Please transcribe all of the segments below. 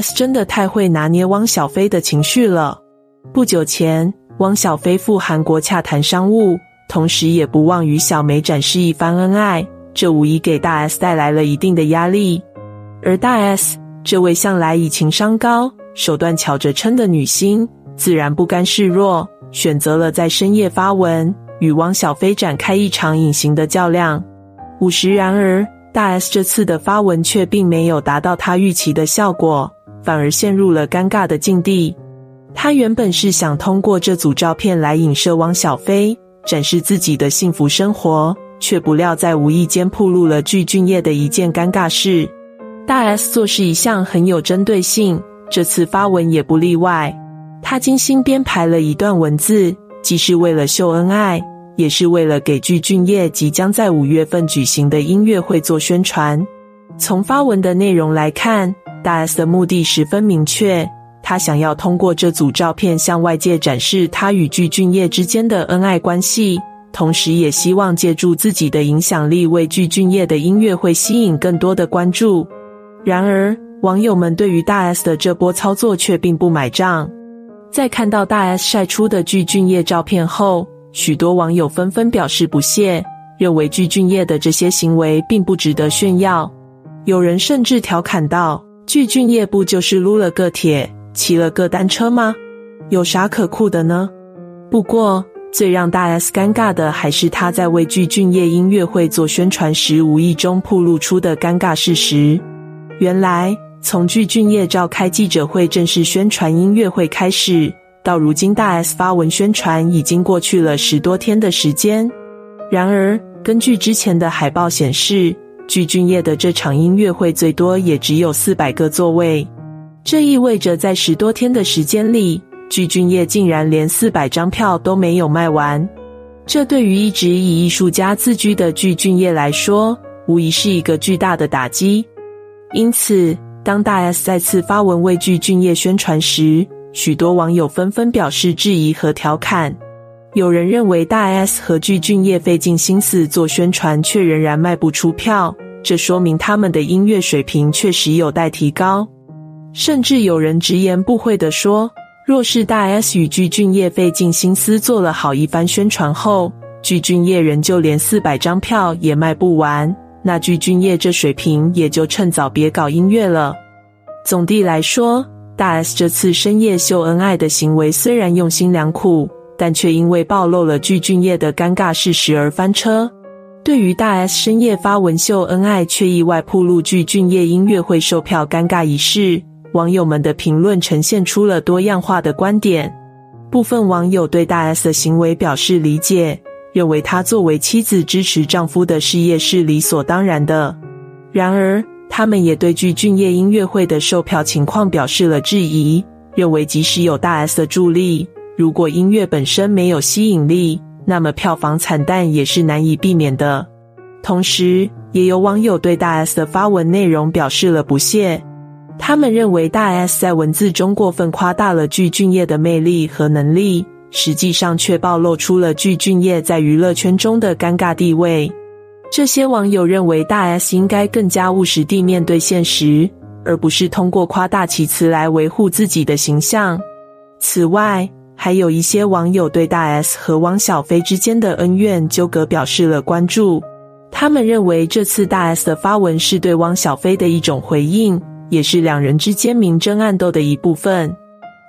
S 真的太会拿捏汪小菲的情绪了。不久前，汪小菲赴韩国洽谈商务，同时也不忘与小梅展示一番恩爱，这无疑给大 S 带来了一定的压力。而大 S 这位向来以情商高、手段巧着称的女星，自然不甘示弱，选择了在深夜发文，与汪小菲展开一场隐形的较量。五十，然而大 S 这次的发文却并没有达到她预期的效果，反而陷入了尴尬的境地。他原本是想通过这组照片来影射汪小菲，展示自己的幸福生活，却不料在无意间曝露了具俊晔的一件尴尬事。大 S 做事一向很有针对性，这次发文也不例外。他精心编排了一段文字，既是为了秀恩爱，也是为了给具俊晔即将在五月份举行的音乐会做宣传。从发文的内容来看，大 S 的目的十分明确。他想要通过这组照片向外界展示他与具俊晔之间的恩爱关系，同时也希望借助自己的影响力为具俊晔的音乐会吸引更多的关注。然而，网友们对于大 S 的这波操作却并不买账。在看到大 S 晒出的具俊晔照片后，许多网友纷纷表示不屑，认为具俊晔的这些行为并不值得炫耀。有人甚至调侃道：“具俊晔不就是撸了个铁？”骑了个单车吗？有啥可酷的呢？不过，最让大 S 尴尬的还是他在为具俊晔音乐会做宣传时，无意中曝露出的尴尬事实。原来，从具俊晔召开记者会正式宣传音乐会开始，到如今大 S 发文宣传，已经过去了十多天的时间。然而，根据之前的海报显示，具俊晔的这场音乐会最多也只有四百个座位。这意味着，在十多天的时间里，具俊晔竟然连四百张票都没有卖完。这对于一直以艺术家自居的具俊晔来说，无疑是一个巨大的打击。因此，当大 S 再次发文为具俊晔宣传时，许多网友纷纷表示质疑和调侃。有人认为，大 S 和具俊晔费尽心思做宣传，却仍然卖不出票，这说明他们的音乐水平确实有待提高。甚至有人直言不讳地说：“若是大 S 与具俊晔费尽心思做了好一番宣传后，具俊晔仍旧连四百张票也卖不完，那具俊晔这水平也就趁早别搞音乐了。”总的来说，大 S 这次深夜秀恩爱的行为虽然用心良苦，但却因为暴露了具俊晔的尴尬事实而翻车。对于大 S 深夜发文秀恩爱却意外曝露具俊晔音乐会售票尴尬一事。网友们的评论呈现出了多样化的观点。部分网友对大 S 的行为表示理解，认为她作为妻子支持丈夫的事业是理所当然的。然而，他们也对具俊晔音乐会的售票情况表示了质疑，认为即使有大 S 的助力，如果音乐本身没有吸引力，那么票房惨淡也是难以避免的。同时，也有网友对大 S 的发文内容表示了不屑。他们认为大 S 在文字中过分夸大了具俊晔的魅力和能力，实际上却暴露出了具俊晔在娱乐圈中的尴尬地位。这些网友认为大 S 应该更加务实地面对现实，而不是通过夸大其词来维护自己的形象。此外，还有一些网友对大 S 和汪小菲之间的恩怨纠葛表示了关注。他们认为这次大 S 的发文是对汪小菲的一种回应。也是两人之间明争暗斗的一部分。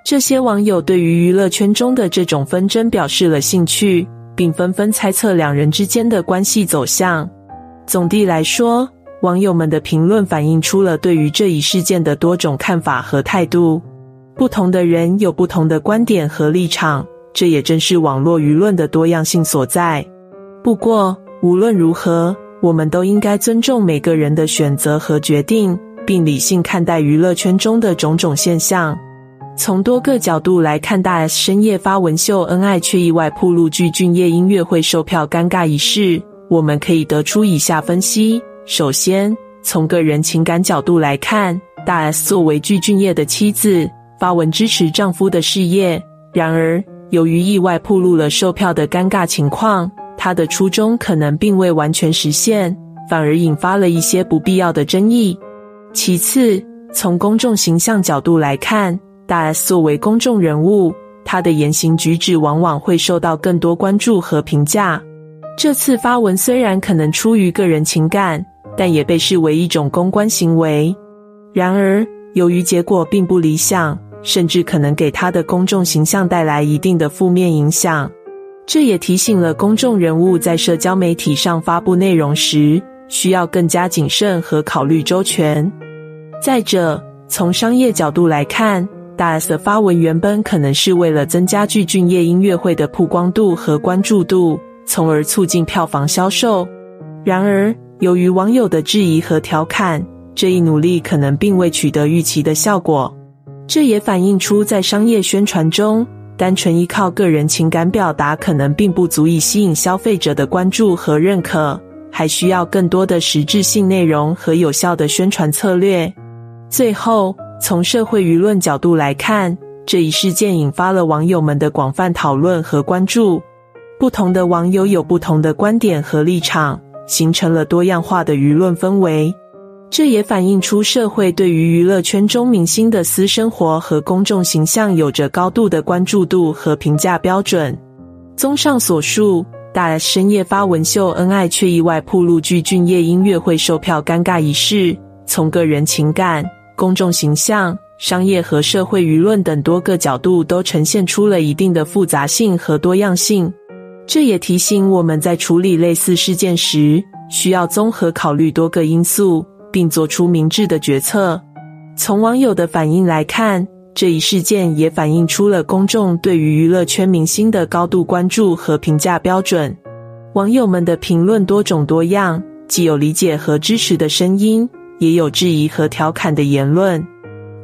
这些网友对于娱乐圈中的这种纷争表示了兴趣，并纷纷猜测两人之间的关系走向。总的来说，网友们的评论反映出了对于这一事件的多种看法和态度。不同的人有不同的观点和立场，这也正是网络舆论的多样性所在。不过，无论如何，我们都应该尊重每个人的选择和决定。并理性看待娱乐圈中的种种现象。从多个角度来看，大 S 深夜发文秀恩爱，却意外曝露具俊晔音乐会售票尴尬一事，我们可以得出以下分析：首先，从个人情感角度来看，大 S 作为具俊晔的妻子，发文支持丈夫的事业。然而，由于意外曝露了售票的尴尬情况，她的初衷可能并未完全实现，反而引发了一些不必要的争议。其次，从公众形象角度来看，大 S 作为公众人物，她的言行举止往往会受到更多关注和评价。这次发文虽然可能出于个人情感，但也被视为一种公关行为。然而，由于结果并不理想，甚至可能给他的公众形象带来一定的负面影响。这也提醒了公众人物在社交媒体上发布内容时，需要更加谨慎和考虑周全。再者，从商业角度来看，大 S 的发文原本可能是为了增加具俊晔音乐会的曝光度和关注度。从而促进票房销售。然而，由于网友的质疑和调侃，这一努力可能并未取得预期的效果。这也反映出在商业宣传中，单纯依靠个人情感表达可能并不足以吸引消费者的关注和认可，还需要更多的实质性内容和有效的宣传策略。最后，从社会舆论角度来看，这一事件引发了网友们的广泛讨论和关注。不同的网友有不同的观点和立场，形成了多样化的舆论氛围。这也反映出社会对于娱乐圈中明星的私生活和公众形象有着高度的关注度和评价标准。综上所述，大 S 深夜发文秀恩爱，却意外曝露具俊晔音乐会售票尴尬一事，从个人情感、公众形象、商业和社会舆论等多个角度，都呈现出了一定的复杂性和多样性。这也提醒我们在处理类似事件时，需要综合考虑多个因素，并做出明智的决策。从网友的反应来看，这一事件也反映出了公众对于娱乐圈明星的高度关注和评价标准。网友们的评论多种多样，既有理解和支持的声音，也有质疑和调侃的言论。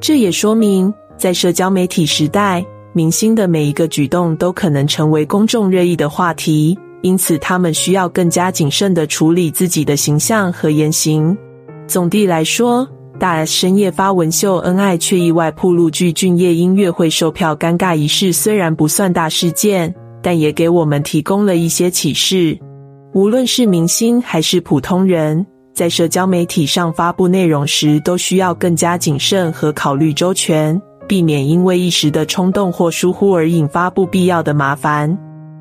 这也说明，在社交媒体时代。明星的每一个举动都可能成为公众热议的话题，因此他们需要更加谨慎的处理自己的形象和言行。总的来说，大 S 深夜发文秀恩爱，却意外曝露具俊晔音乐会售票尴尬一事，虽然不算大事件，但也给我们提供了一些启示。无论是明星还是普通人，在社交媒体上发布内容时，都需要更加谨慎和考虑周全。避免因为一时的冲动或疏忽而引发不必要的麻烦。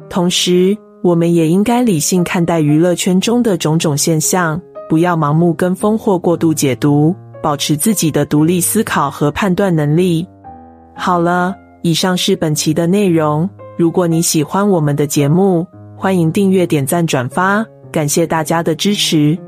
同时，我们也应该理性看待娱乐圈中的种种现象，不要盲目跟风或过度解读，保持自己的独立思考和判断能力。好了，以上是本期的内容。如果你喜欢我们的节目，欢迎订阅、点赞、转发，感谢大家的支持。